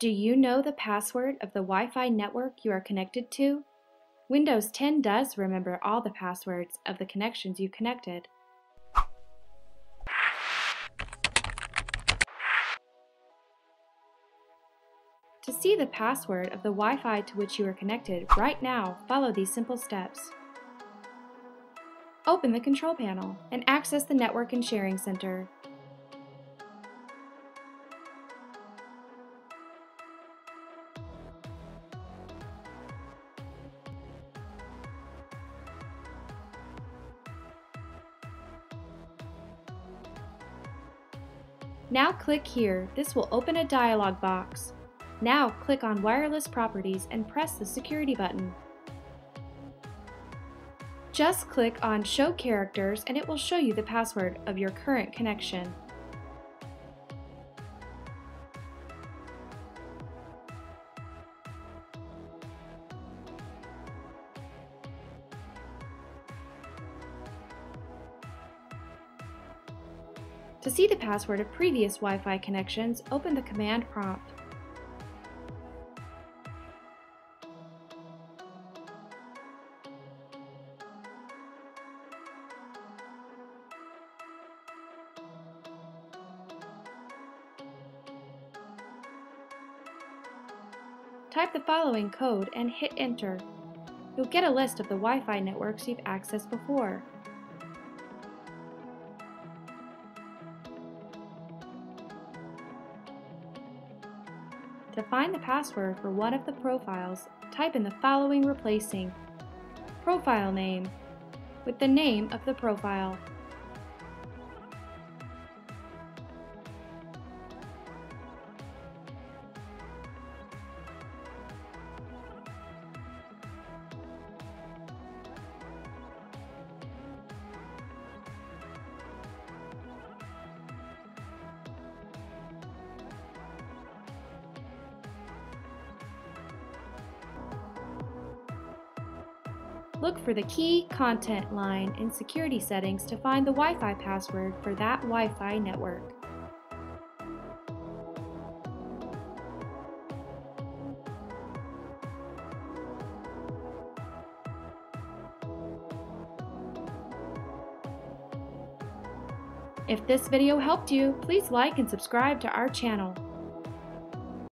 Do you know the password of the Wi-Fi network you are connected to? Windows 10 does remember all the passwords of the connections you connected. To see the password of the Wi-Fi to which you are connected right now, follow these simple steps. Open the control panel and access the Network and Sharing Center. Now click here. This will open a dialog box. Now click on Wireless Properties and press the Security button. Just click on Show Characters and it will show you the password of your current connection. To see the password of previous Wi-Fi connections, open the command prompt. Type the following code and hit enter. You'll get a list of the Wi-Fi networks you've accessed before. To find the password for one of the profiles, type in the following replacing profile name with the name of the profile. Look for the Key Content line in Security Settings to find the Wi-Fi password for that Wi-Fi network. If this video helped you, please like and subscribe to our channel.